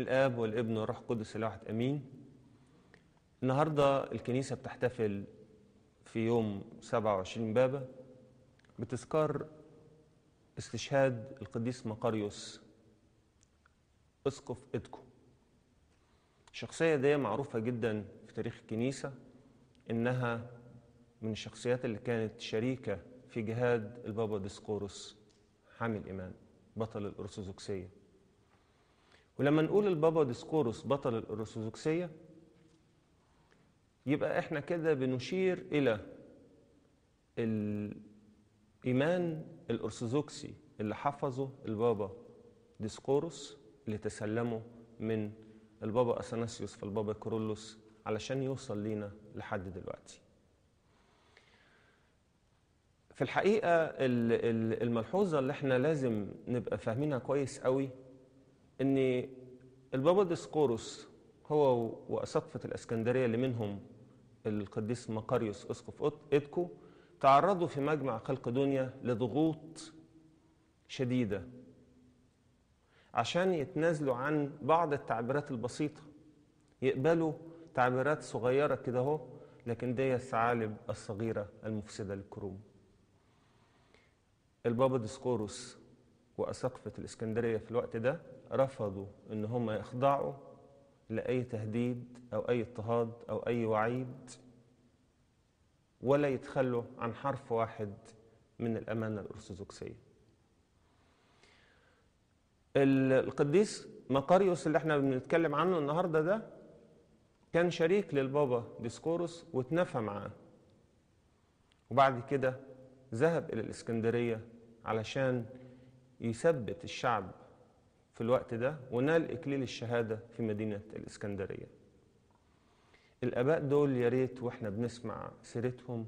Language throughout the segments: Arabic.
الآب والابن والروح القدس الواحد أمين. النهاردة الكنيسة بتحتفل في يوم 27 بابا بتذكار استشهاد القديس مقاريوس إسقف إدكو. الشخصية دي معروفة جدا في تاريخ الكنيسة إنها من الشخصيات اللي كانت شريكة في جهاد البابا ديسقورس حامي الإيمان بطل الأرثوذكسية. ولما نقول البابا ديسقورس بطل الأرثوذكسية يبقى إحنا كده بنشير إلى الإيمان الأرثوذكسي اللي حفظه البابا ديسقورس اللي تسلمه من البابا أثناسيوس في البابا كورولوس علشان يوصل لينا لحد دلوقتي. في الحقيقة الملحوظة اللي إحنا لازم نبقى فاهمينها كويس قوي ان البابا ديسقورس هو وأساقفة الإسكندرية اللي منهم القديس مقاريوس أسقف إدكو تعرضوا في مجمع خلق دنيا لضغوط شديدة عشان يتنازلوا عن بعض التعبيرات البسيطة. يقبلوا تعبيرات صغيرة كده أهو لكن دي الثعالب الصغيرة المفسدة للكروم. البابا ديسقورس وأساقفة الإسكندرية في الوقت ده رفضوا إن هم يخضعوا لأي تهديد أو أي اضطهاد أو أي وعيد ولا يتخلوا عن حرف واحد من الأمانة الأرثوذكسية. القديس مقاريوس اللي إحنا بنتكلم عنه النهارده ده كان شريك للبابا ديسكورس واتنفى معاه. وبعد كده ذهب إلى الإسكندرية علشان يثبت الشعب في الوقت ده ونال إكليل الشهادة في مدينة الإسكندرية. الآباء دول يا ريت وإحنا بنسمع سيرتهم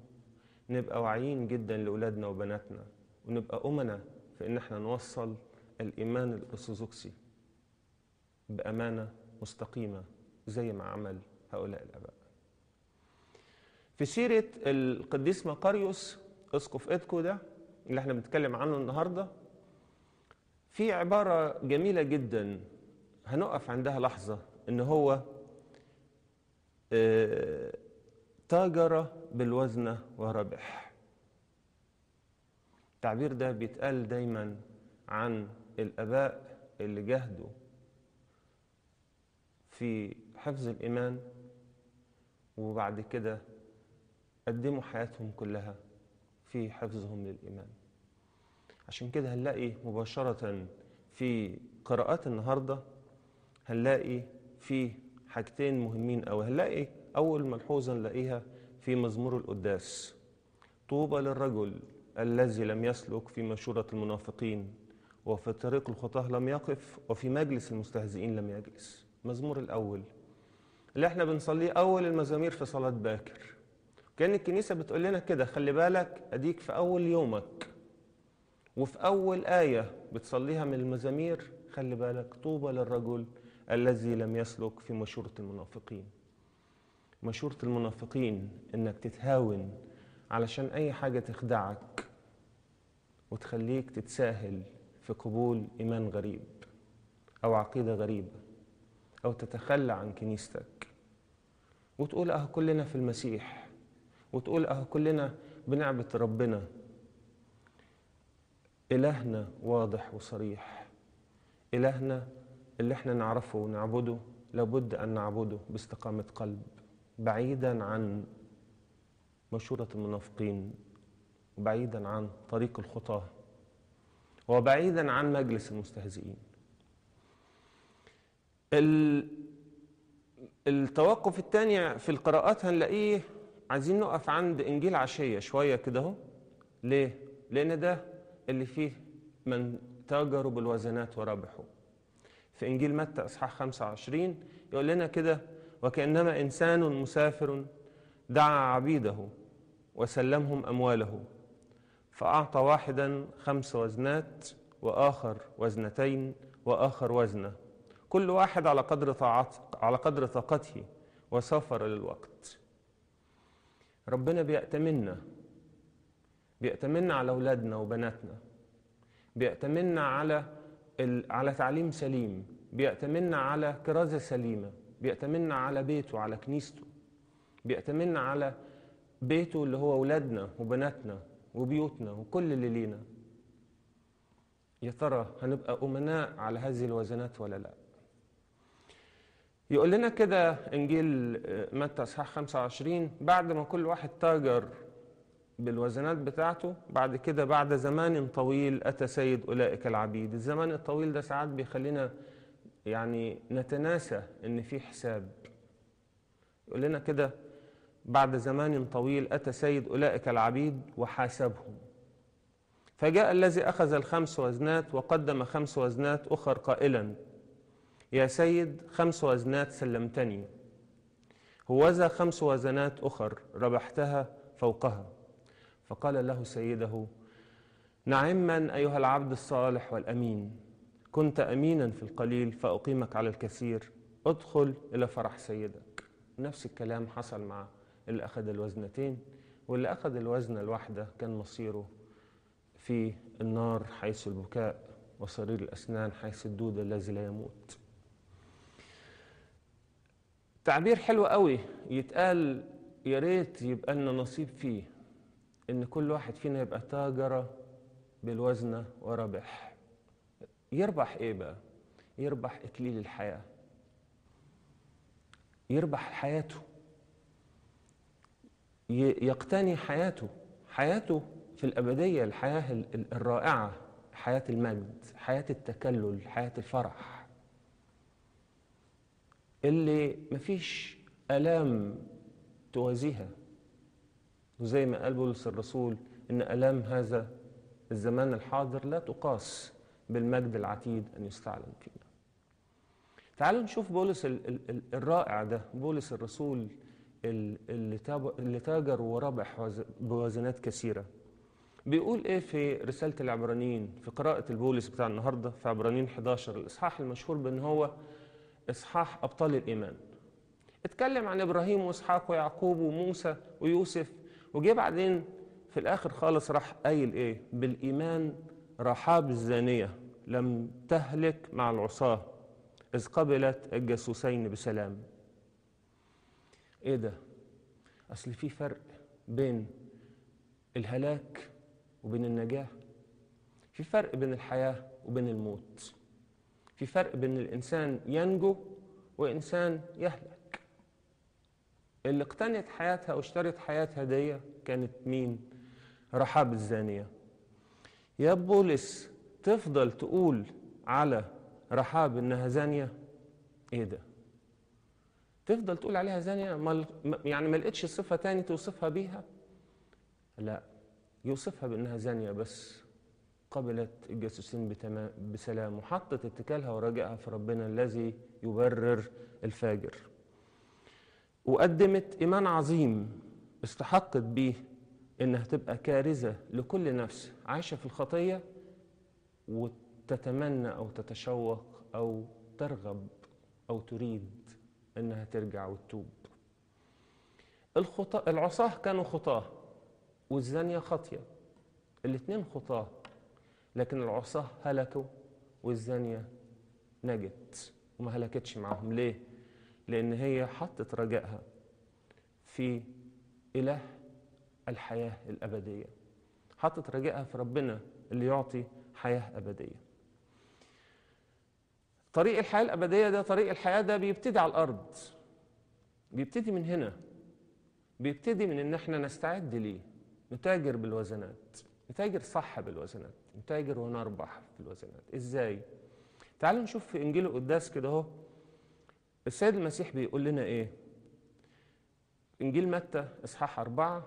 نبقى واعيين جدا لأولادنا وبناتنا ونبقى أمنا في إن إحنا نوصل الإيمان الأرثوذكسي بأمانة مستقيمة زي ما عمل هؤلاء الآباء. في سيرة القديس مقاريوس إسقف إدكو ده اللي إحنا بنتكلم عنه النهارده في عبارة جميلة جدا هنقف عندها لحظة إن هو آه تاجر بالوزنه وربح. التعبير ده بيتقال دايما عن الأباء اللي جاهدوا في حفظ الإيمان وبعد كده قدموا حياتهم كلها في حفظهم للإيمان. عشان كده هنلاقي مباشرة في قراءات النهاردة هنلاقي في حاجتين مهمين أوي. هنلاقي أول ملحوظة نلاقيها في مزمور القداس. طوبى للرجل الذي لم يسلك في مشورة المنافقين وفي طريق الخطاه لم يقف وفي مجلس المستهزئين لم يجلس. المزمور الأول. اللي إحنا بنصليه أول المزامير في صلاة باكر. كأن الكنيسة بتقول لنا كده خلي بالك أديك في أول يومك. وفي أول آية بتصليها من المزامير خلي بالك طوبى للرجل الذي لم يسلك في مشورة المنافقين. مشورة المنافقين إنك تتهاون علشان أي حاجة تخدعك وتخليك تتساهل في قبول إيمان غريب أو عقيدة غريبة أو تتخلى عن كنيستك. وتقول أه كلنا في المسيح وتقول آه كلنا بنعبة ربنا. إلهنا واضح وصريح. إلهنا اللي إحنا نعرفه ونعبده لابد أن نعبده باستقامة قلب بعيدا عن مشورة المنافقين وبعيدا عن طريق الخطاة وبعيدا عن مجلس المستهزئين. التوقف الثاني في القراءات هنلاقيه عايزين نقف عند إنجيل عشية شوية كده ليه؟ لأن ده اللي فيه من تاجروا بالوزنات وربحوا. في إنجيل متى إصحاح 25 يقول لنا كده وكأنما إنسان مسافر دعا عبيده وسلمهم أمواله فأعطى واحدا خمس وزنات وآخر وزنتين وآخر وزنة كل واحد على قدر على قدر طاقته وسافر للوقت. ربنا بيأتمنا بيأتمنا على أولادنا وبناتنا بيأتمنا على ال... على تعليم سليم بيأتمنا على كرازة سليمة بيأتمنا على بيته على كنيسته بيأتمنا على بيته اللي هو أولادنا وبناتنا وبيوتنا وكل اللي لينا. يا ترى هنبقى أمناء على هذه الوزنات ولا لا؟ يقول لنا كده إنجيل متى إصحاح 25 بعد ما كل واحد تاجر بالوزنات بتاعته بعد كده بعد زمان طويل أتى سيد أولئك العبيد. الزمان الطويل ده ساعات بيخلينا يعني نتناسى إن في حساب. يقول لنا كده بعد زمان طويل أتى سيد أولئك العبيد وحاسبهم فجاء الذي أخذ الخمس وزنات وقدم خمس وزنات أخر قائلا يا سيد خمس وزنات سلمتني. هوذا خمس وزنات أخر ربحتها فوقها. فقال له سيده نعما أيها العبد الصالح والأمين كنت أمينا في القليل فأقيمك على الكثير ادخل إلى فرح سيدك. نفس الكلام حصل مع اللي أخذ الوزنتين واللي أخذ الوزنة الواحدة كان مصيره في النار حيث البكاء وصرير الأسنان حيث الدود الذي لا يموت. تعبير حلو قوي يتقال يا ريت يبقى لنا نصيب فيه. إن كل واحد فينا يبقى تاجر بالوزنة وربح. يربح إيه بقى؟ يربح إكليل الحياة. يربح حياته. يقتني حياته. حياته في الأبدية الحياة الرائعة حياة المجد حياة التكلل حياة الفرح. اللي مفيش آلام توازيها. وزي ما قال بولس الرسول إن آلام هذا الزمان الحاضر لا تقاس بالمجد العتيد أن يستعلن فينا. تعالوا نشوف بولس الرائع ده بولس الرسول اللي تاجر وربح بوزنات كثيرة. بيقول إيه في رسالة العبرانيين في قراءة البولس بتاع النهارده في عبرانيين 11 الإصحاح المشهور بإن هو إصحاح أبطال الإيمان. اتكلم عن إبراهيم وإسحاق ويعقوب وموسى ويوسف وجه بعدين في الآخر خالص راح قايل إيه؟ بالإيمان رحاب الزانية لم تهلك مع العصاة إذ قبلت الجاسوسين بسلام. إيه ده؟ أصل في فرق بين الهلاك وبين النجاة. في فرق بين الحياة وبين الموت. في فرق بين الإنسان ينجو وإنسان يهلك. اللي اقتنت حياتها واشترت حياتها دي كانت مين؟ رحاب الزانية. يا بولس تفضل تقول على رحاب إنها زانية؟ إيه ده؟ تفضل تقول عليها زانية؟ مل... يعني ما لقيتش صفة تاني توصفها بيها؟ لا يوصفها بأنها زانية بس قبلت الجاسوسين بسلام وحطت اتكالها ورجائها في ربنا الذي يبرر الفاجر. وقدمت إيمان عظيم استحقت بيه إنها تبقى كارثة لكل نفس عايشة في الخطية وتتمنى أو تتشوق أو ترغب أو تريد إنها ترجع وتتوب. الخطاة العصاة كانوا خطاة والزانية خاطية الاثنين خطاة لكن العصاة هلكوا والزانية نجت وما هلكتش معاهم. ليه؟ لأن هي حطت رجائها في إله الحياة الأبدية. حطت رجائها في ربنا اللي يعطي حياة أبدية. طريق الحياة الأبدية ده طريق الحياة ده بيبتدي على الأرض. بيبتدي من هنا. بيبتدي من إن إحنا نستعد ليه. نتاجر بالوزنات. نتاجر صح بالوزنات. نتاجر ونربح بالوزنات. إزاي؟ تعالوا نشوف في إنجيل القداس كده أهو. السيد المسيح بيقول لنا إيه؟ إنجيل متى إصحاح أربعة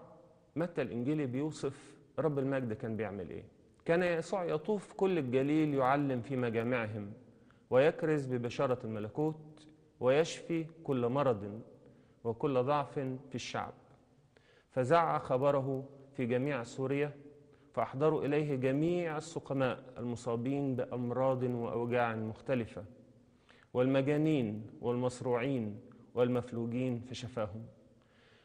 متى الإنجيلي بيوصف رب المجد كان بيعمل إيه؟ كان يسوع يطوف كل الجليل يعلم في مجامعهم ويكرز ببشارة الملكوت ويشفي كل مرض وكل ضعف في الشعب فزع خبره في جميع سوريا فأحضروا إليه جميع السقماء المصابين بأمراض وأوجاع مختلفة والمجانين والمصروعين والمفلوجين فشفاهم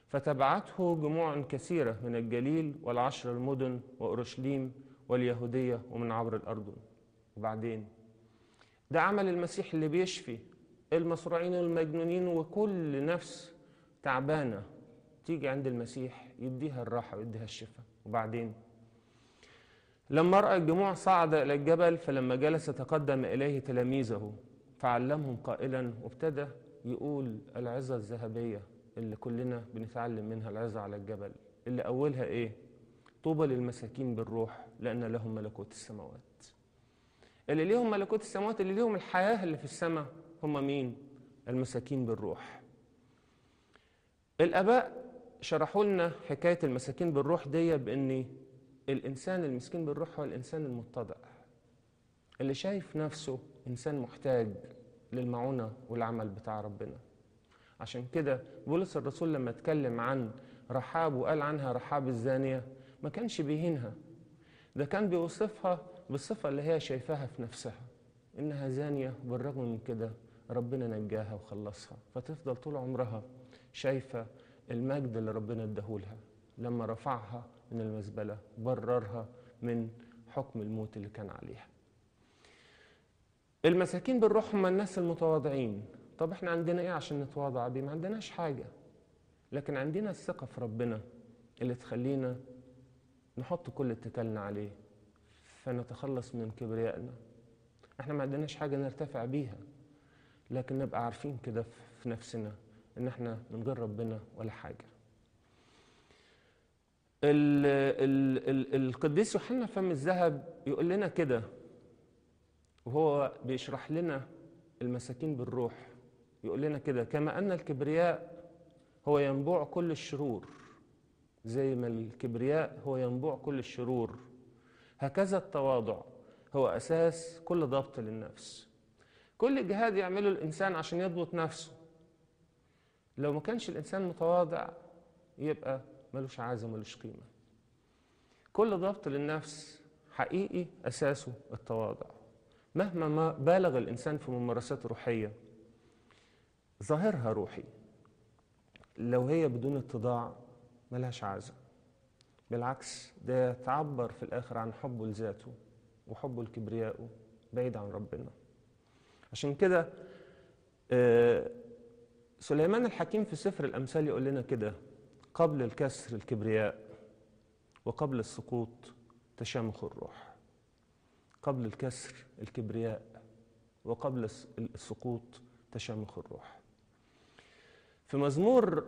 فتبعته جموع كثيرة من الجليل والعشر المدن وأورشليم واليهودية ومن عبر الأردن. وبعدين؟ ده عمل المسيح اللي بيشفي المصروعين والمجنونين وكل نفس تعبانة تيجي عند المسيح يديها الراحة ويديها الشفاء. وبعدين؟ لما رأى الجموع صعد إلى الجبل فلما جلس تقدم إليه تلاميذه. فعلمهم قائلا وابتدى يقول العظة الذهبية اللي كلنا بنتعلم منها العظة على الجبل اللي أولها إيه؟ طوبى للمساكين بالروح لأن لهم ملكوت السماوات اللي ليهم ملكوت السماوات اللي ليهم الحياة اللي في السماء هم مين؟ المساكين بالروح الآباء شرحوا لنا حكاية المساكين بالروح دي بأن الإنسان المسكين بالروح هو الإنسان المتضع اللي شايف نفسه إنسان محتاج للمعونة والعمل بتاع ربنا. عشان كده بولس الرسول لما اتكلم عن رحاب وقال عنها رحاب الزانية ما كانش بيهينها. ده كان بيوصفها بالصفة اللي هي شايفاها في نفسها. إنها زانية بالرغم من كده ربنا نجاها وخلصها. فتفضل طول عمرها شايفة المجد اللي ربنا اداهولها. لما رفعها من المزبلة بررها من حكم الموت اللي كان عليها. المساكين بالروح هم الناس المتواضعين. طب إحنا عندنا إيه عشان نتواضع؟ بيه ما عندناش حاجة. لكن عندنا الثقة في ربنا اللي تخلينا نحط كل اتكالنا عليه. فنتخلص من كبريائنا. إحنا ما عندناش حاجة نرتفع بيها. لكن نبقى عارفين كده في نفسنا إن إحنا من غير ربنا ولا حاجة. ال ال ال القديس يوحنا فم الذهب يقول لنا كده. وهو بيشرح لنا المساكين بالروح. يقول لنا كده كما أن الكبرياء هو ينبوع كل الشرور زي ما الكبرياء هو ينبوع كل الشرور. هكذا التواضع هو أساس كل ضبط للنفس. كل جهاد يعمله الإنسان عشان يضبط نفسه. لو ما كانش الإنسان متواضع يبقى ملوش عازة ملوش قيمة. كل ضبط للنفس حقيقي أساسه التواضع. مهما ما بالغ الإنسان في ممارسات روحية ظاهرها روحي. لو هي بدون اتضاع ملهاش عازة. بالعكس ده تعبر في الآخر عن حبه لذاته وحبه لكبريائه بعيد عن ربنا. عشان كده سليمان الحكيم في سفر الأمثال يقول لنا كده قبل الكسر الكبرياء وقبل السقوط تشامخ الروح. قبل الكسر الكبرياء وقبل السقوط تشامخ الروح. في مزمور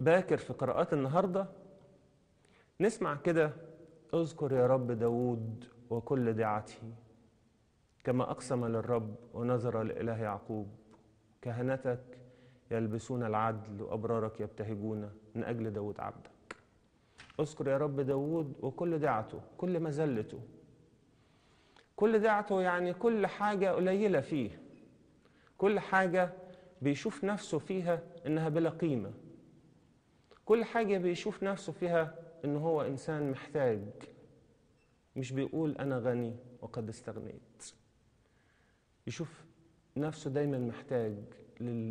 باكر في قراءات النهارده نسمع كده اذكر يا رب داود وكل دعته كما أقسم للرب ونظر لإله يعقوب. كهنتك يلبسون العدل وأبرارك يبتهجون من أجل داود عبدك. اذكر يا رب داود وكل دعته كل مزلته كل دعته يعني كل حاجة قليلة فيه. كل حاجة بيشوف نفسه فيها إنها بلا قيمة. كل حاجة بيشوف نفسه فيها إن هو إنسان محتاج. مش بيقول أنا غني وقد استغنيت. يشوف نفسه دايما محتاج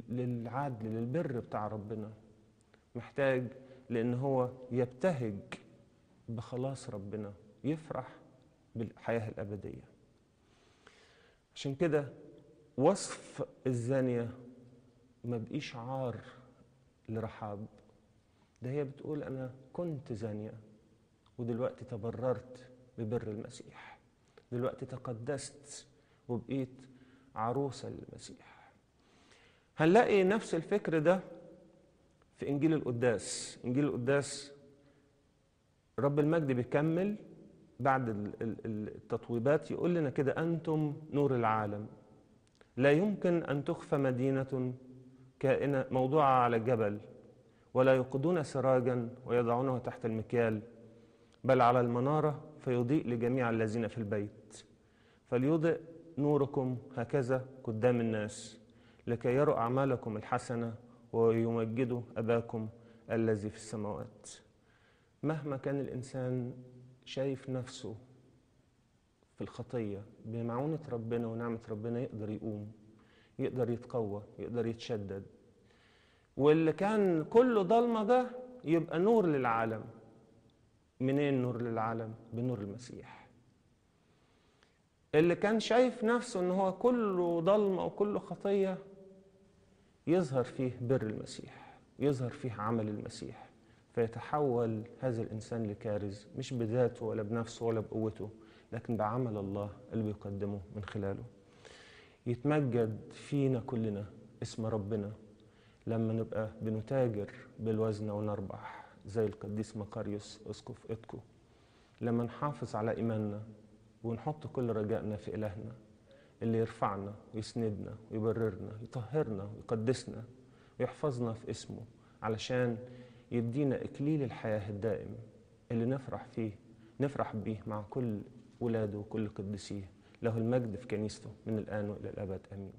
للعدل للبر بتاع ربنا. محتاج لإن هو يبتهج بخلاص ربنا يفرح بالحياة الأبدية. عشان كده وصف الزانية ما بقيش عار لرحاب. ده هي بتقول أنا كنت زانية ودلوقتي تبررت ببر المسيح. دلوقتي تقدست وبقيت عروسة للمسيح. هنلاقي نفس الفكر ده في إنجيل القداس. إنجيل القداس رب المجد بيكمل بعد التطويبات يقول لنا كده أنتم نور العالم. لا يمكن أن تخفى مدينة كائنة موضوعه على الجبل ولا يوقدون سراجا ويضعونه تحت المكيال بل على المنارة فيضيء لجميع الذين في البيت. فليضئ نوركم هكذا قدام الناس لكي يروا أعمالكم الحسنة ويمجدوا أباكم الذي في السماوات. مهما كان الإنسان شايف نفسه في الخطية بمعونة ربنا ونعمة ربنا يقدر يقوم يقدر يتقوى يقدر يتشدد. واللي كان كله ضلمة ده يبقى نور للعالم. منين نور للعالم؟ بنور المسيح. اللي كان شايف نفسه إن هو كله ضلمة وكله خطية يظهر فيه بر المسيح يظهر فيه عمل المسيح. فيتحول هذا الإنسان لكارز مش بذاته ولا بنفسه ولا بقوته لكن بعمل الله اللي بيقدمه من خلاله. يتمجد فينا كلنا اسم ربنا. لما نبقى بنتاجر بالوزن ونربح زي القديس مقاريوس اسقف اتكو. لما نحافظ على إيماننا ونحط كل رجائنا في إلهنا اللي يرفعنا ويسندنا ويبررنا يطهرنا ويقدسنا ويحفظنا في اسمه علشان يدينا إكليل الحياة الدائم اللي نفرح فيه نفرح بيه مع كل ولاده وكل قديسيه. له المجد في كنيسته من الآن وإلى الأبد آمين.